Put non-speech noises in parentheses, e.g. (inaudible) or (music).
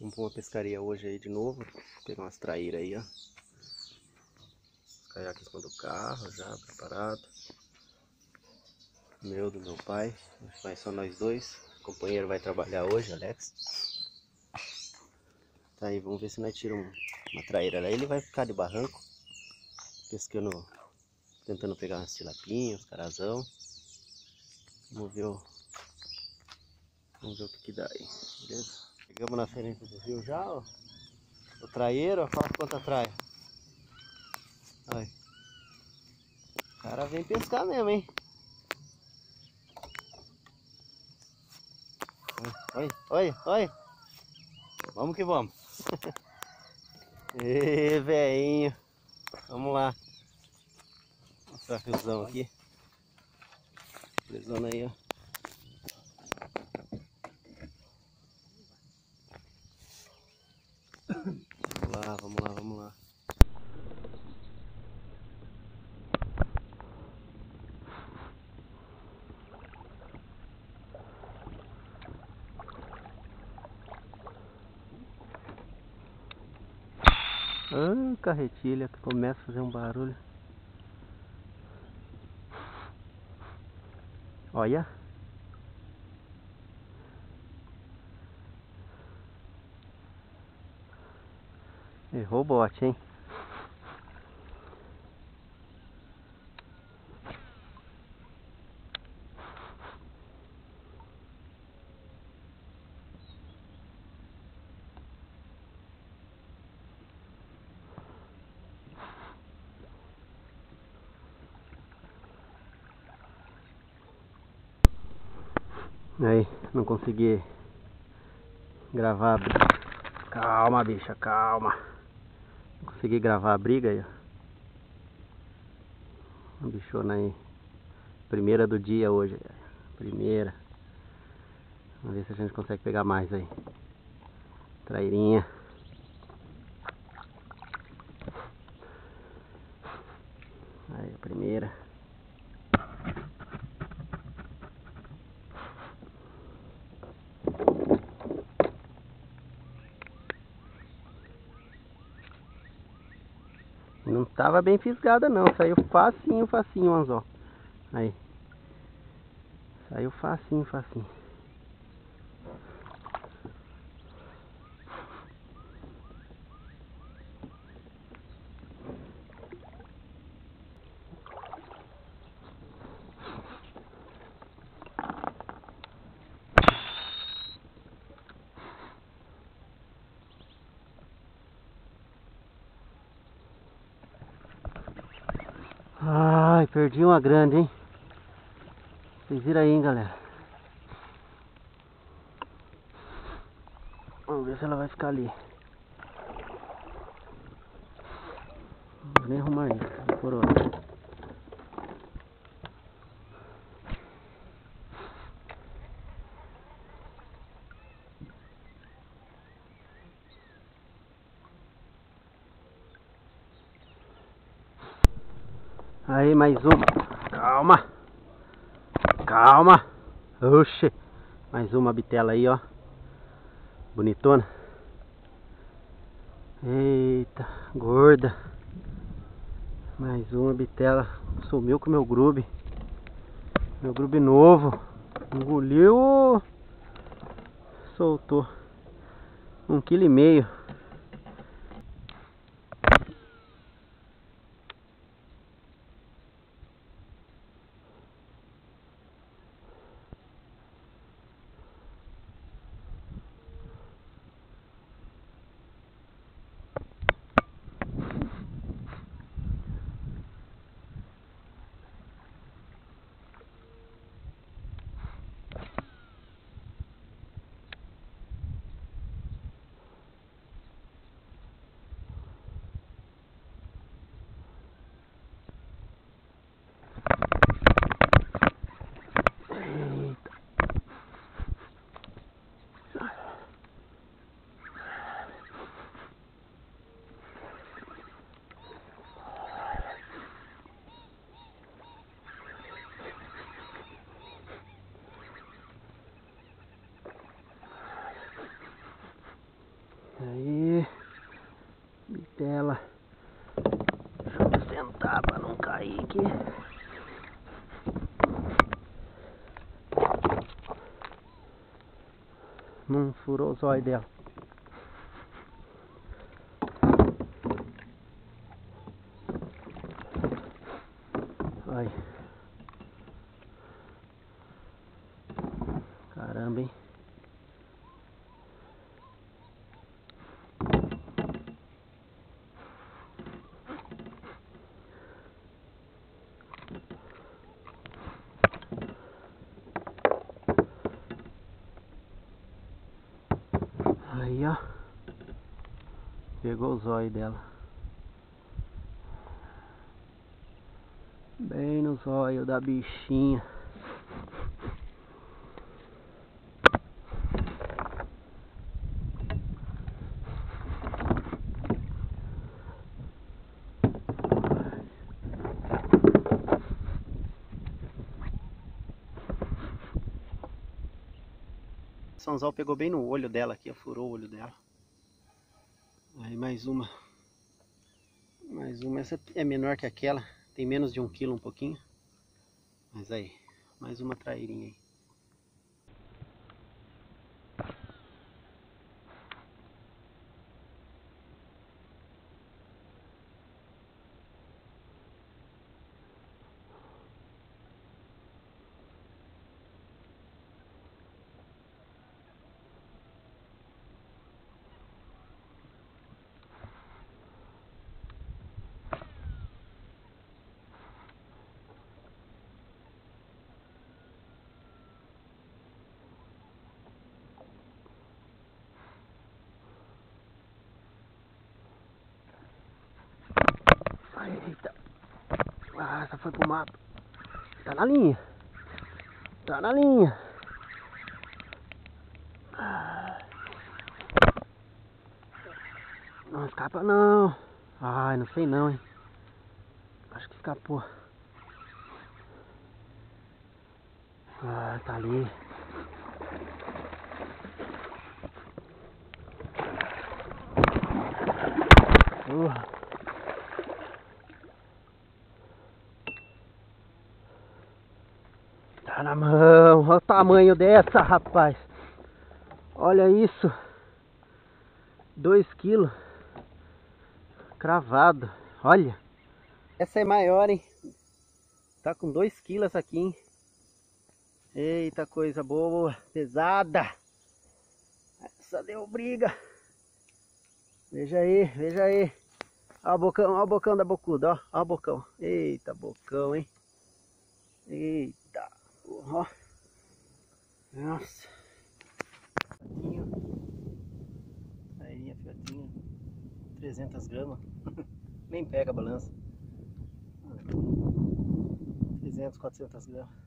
uma pescaria hoje aí de novo. Pegar umas traíras aí, ó. Os caiaques em cima do carro já preparado. Meu, do meu pai. Vai só nós dois. O companheiro vai trabalhar hoje, Alex. Tá aí, vamos ver se nós tiramos uma traíra lá. Ele vai ficar de barranco. Pescando, tentando pegar umas tilapinhas, uns carazão. Vamos ver o, vamos ver o que, que dá aí, beleza? Chegamos na frente do rio já, ó. O traíro, ó, fala quanto atrai. Olha. O cara vem pescar mesmo, hein? Oi, oi, oi. Vamos que vamos. (laughs) Ê, velhinho. Vamos lá. Mostrar riozão aqui. Presando aí, ó. Vamos lá, vamos lá, vamos lá. Ah, carretilha que começa a fazer um barulho. Olha. Errou o bote, hein? Aí, não consegui gravar. Calma, bicha, calma. Consegui gravar a briga aí, ó. Uma bichona aí. Primeira do dia hoje. Primeira. Vamos ver se a gente consegue pegar mais aí. Trairinha. Aí, a primeira. Não tava bem fisgada não, saiu facinho, facinho, anzol. Aí. Saiu facinho, facinho. Ai, perdi uma grande, hein? Vocês viram aí, hein, galera? Vamos ver se ela vai ficar ali. Vou nem arrumar isso, por hora. Aí, mais uma. Calma. Calma. Oxe. Mais uma bitela aí, ó. Bonitona. Eita, gorda. Mais uma bitela. Sumiu com o meu grube. Meu grube novo. Engoliu. Soltou. Um quilo e meio. tela. Deixa eu sentar para não cair aqui. Não furou o zóio dela. Aí. Pegou o zóio dela. Bem no zóio da bichinha. Sãozal pegou bem no olho dela aqui, furou o olho dela. Aí mais uma. Mais uma. Essa é menor que aquela. Tem menos de um quilo um pouquinho. Mas aí, mais uma trairinha aí. Eita. Ah, essa foi pro mato. Tá na linha. Tá na linha. Não escapa não. Ai, não sei não, hein. Acho que escapou. Ah, tá ali. Uh. Tá na mão, olha o tamanho dessa, rapaz. Olha isso. 2 quilos. Cravado, olha. Essa é maior, hein? Tá com 2 quilos aqui, hein? Eita, coisa boa, pesada. Essa deu briga. Veja aí, veja aí. Olha o bocão, olha o bocão da bocuda, ó. Olha o bocão. Eita, bocão, hein? Eita. Ó. Nossa. Sairinha fiotinha. 300 gramas. (laughs) Nem pega a balança. 300, 400 gramas.